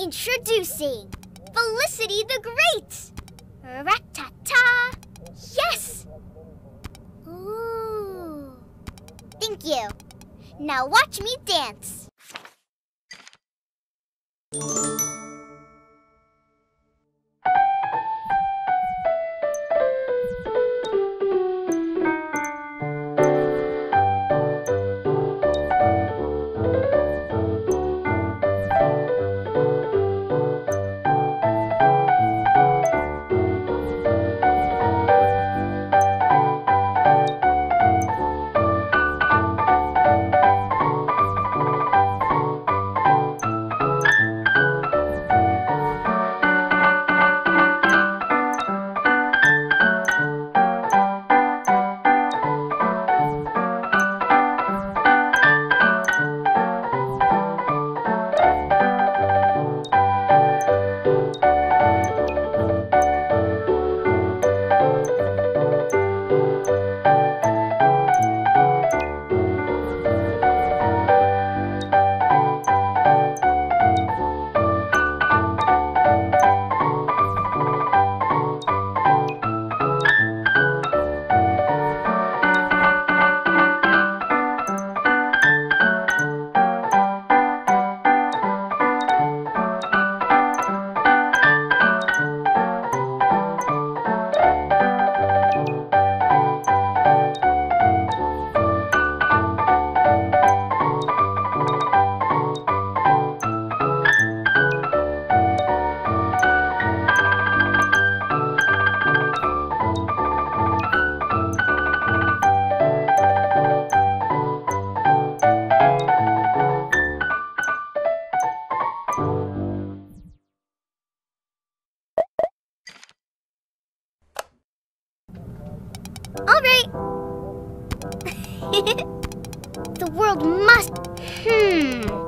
Introducing Felicity the Great! Rat-ta-ta! Yes! Ooh. Thank you. Now watch me dance. All right. the world must. Hmm.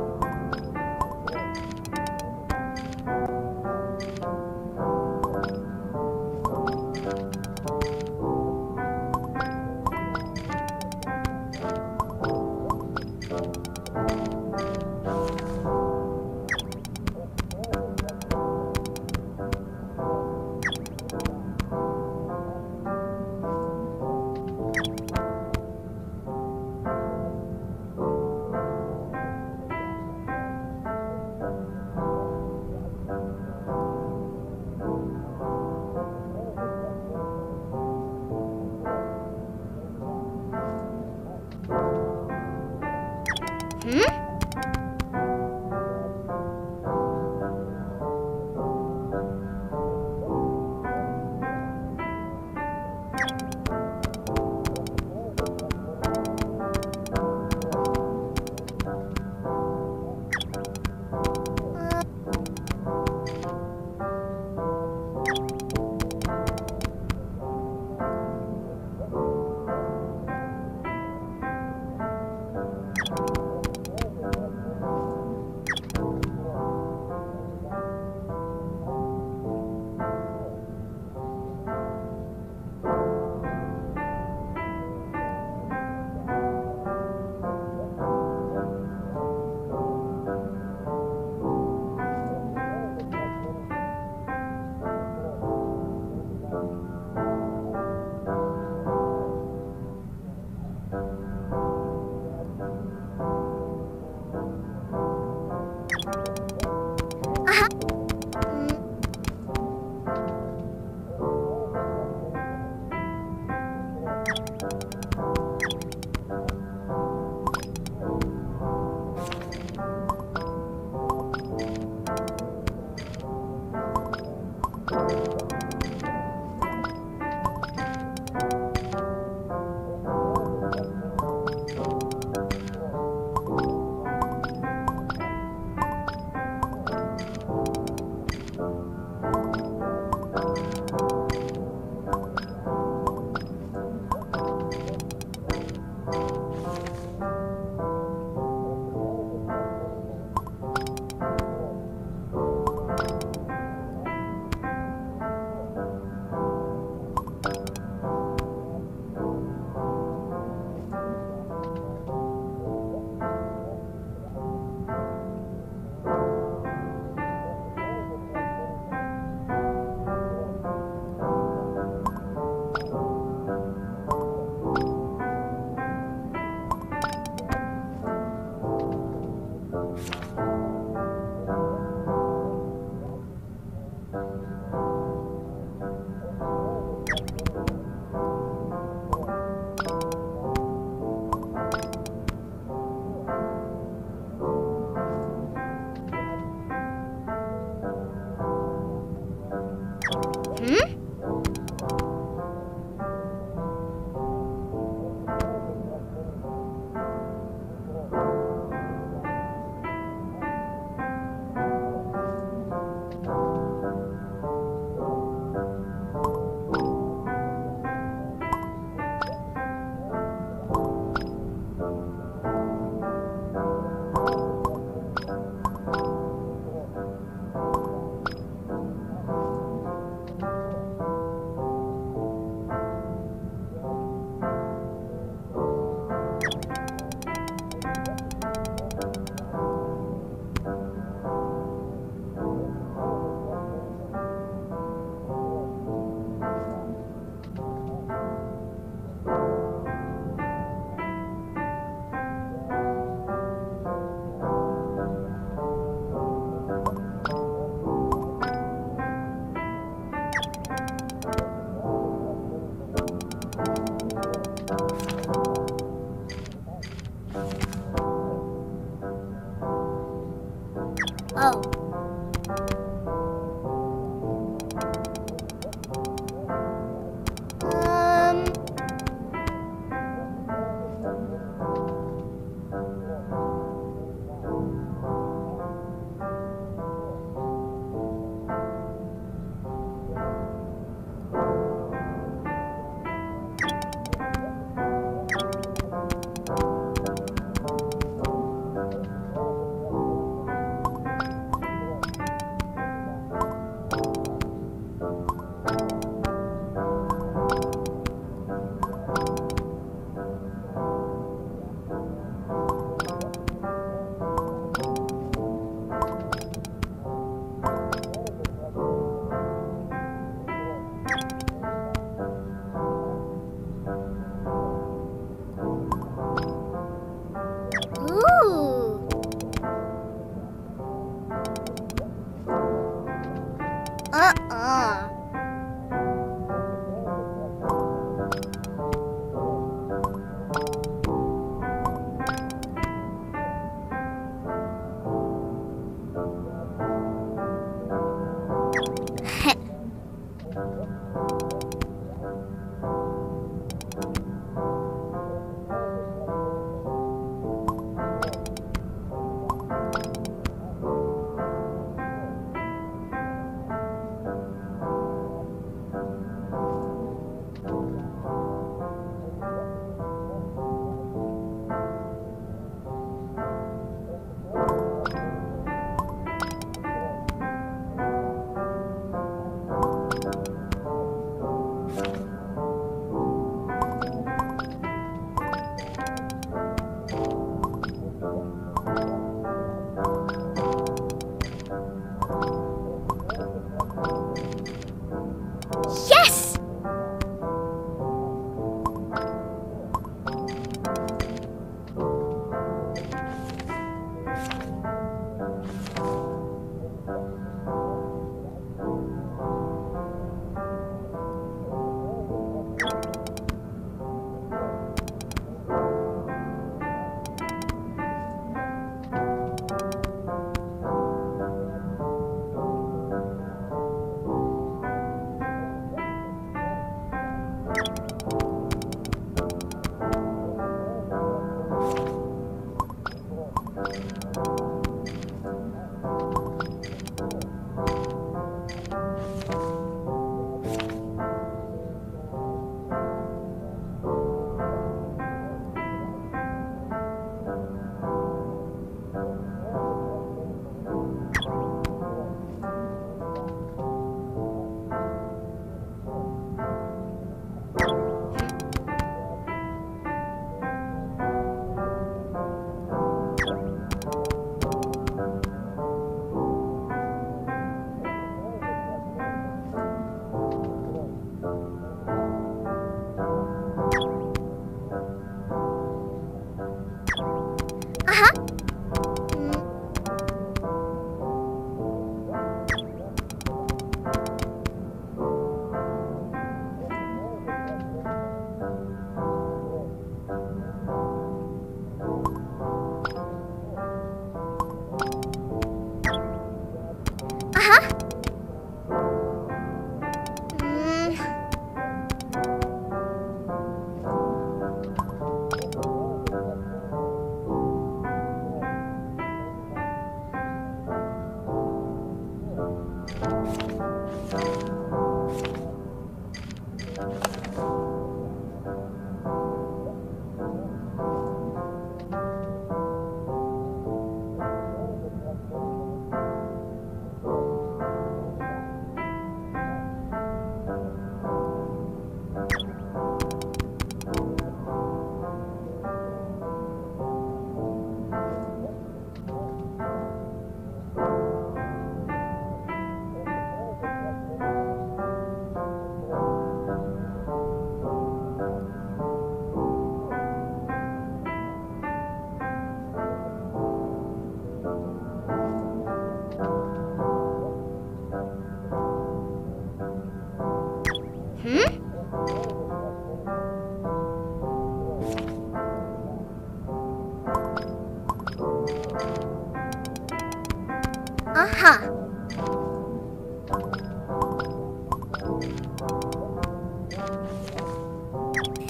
Uh-huh.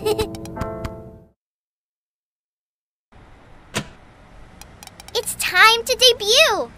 it's time to debut!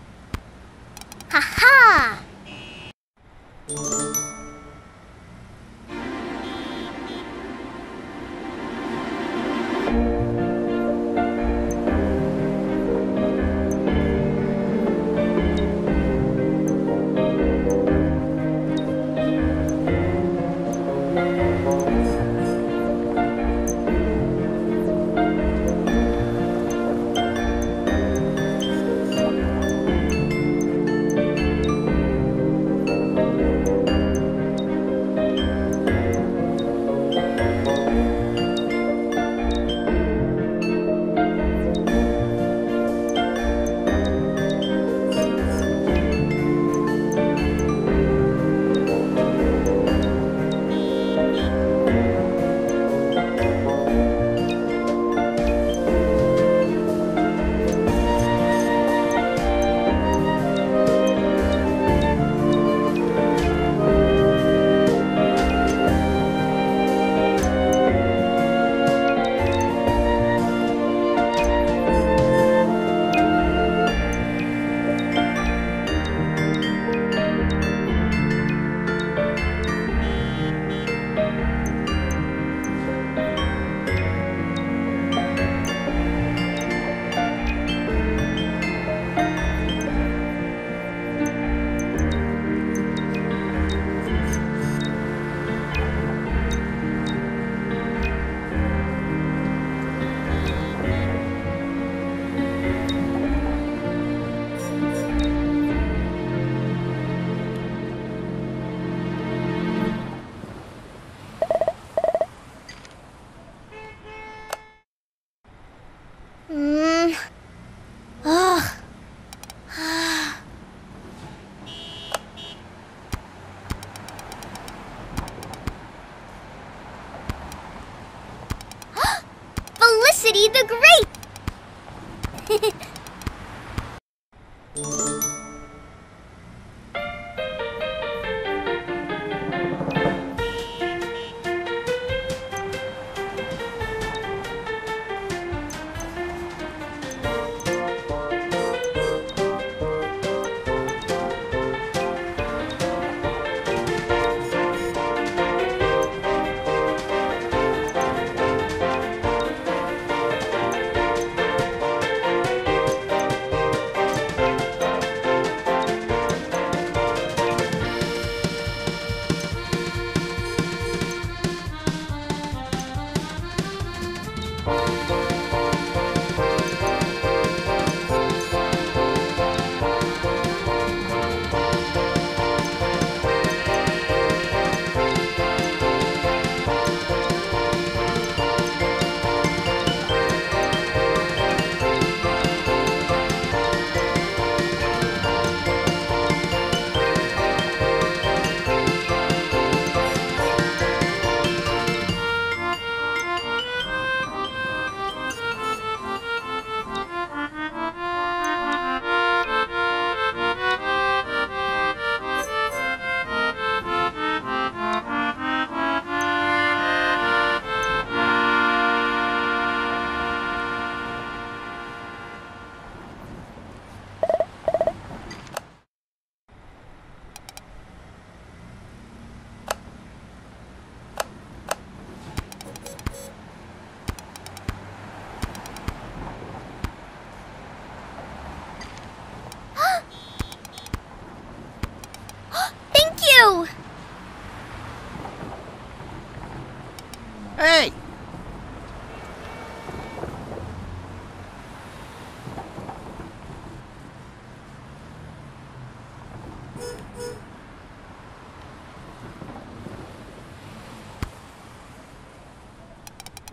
The Great!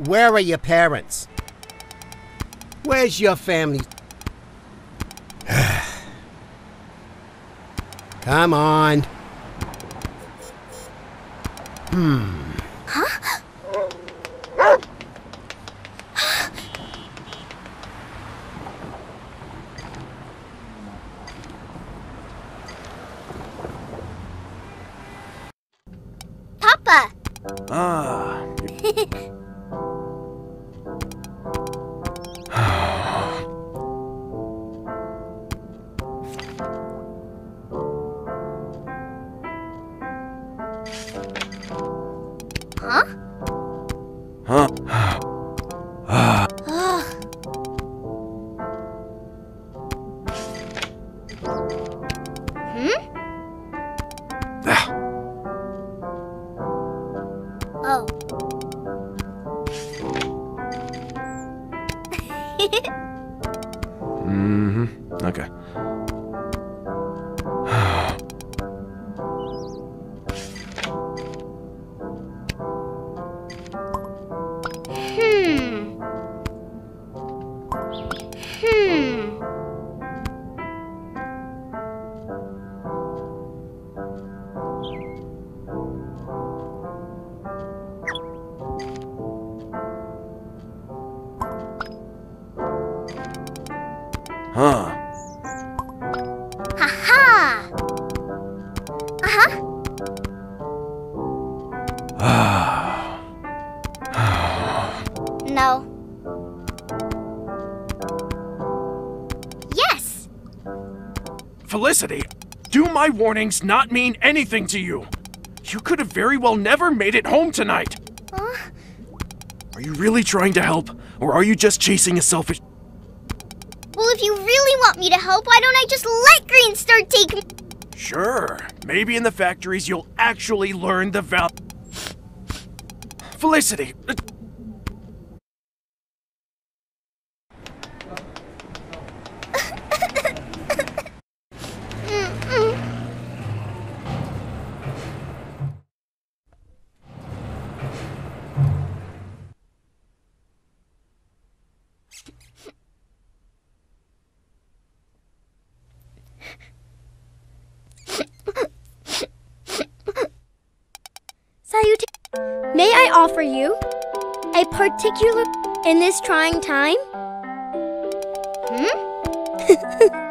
Where are your parents? Where's your family? Come on. Huh? Felicity, do my warnings not mean anything to you? You could have very well never made it home tonight. Huh? Are you really trying to help, or are you just chasing a selfish. Well, if you really want me to help, why don't I just let Green Star take me? Sure, maybe in the factories you'll actually learn the val. Felicity, uh, offer you a particular in this trying time? Hmm?